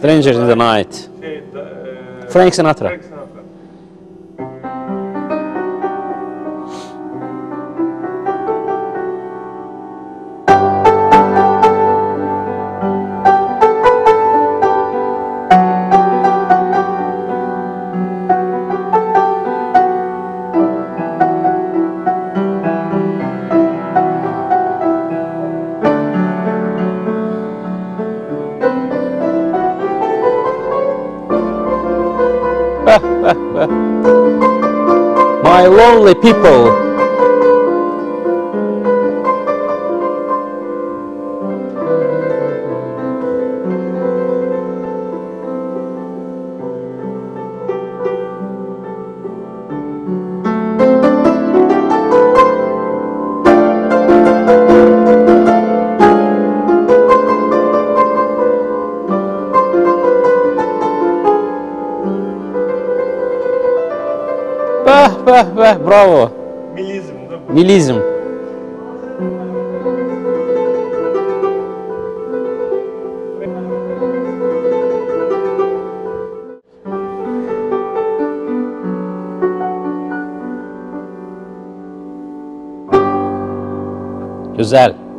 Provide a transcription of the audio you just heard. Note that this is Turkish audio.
Strangers in the Night. Frank Sinatra. My lonely people. Bah bah bravo. Milizm? Milizm. Güzel.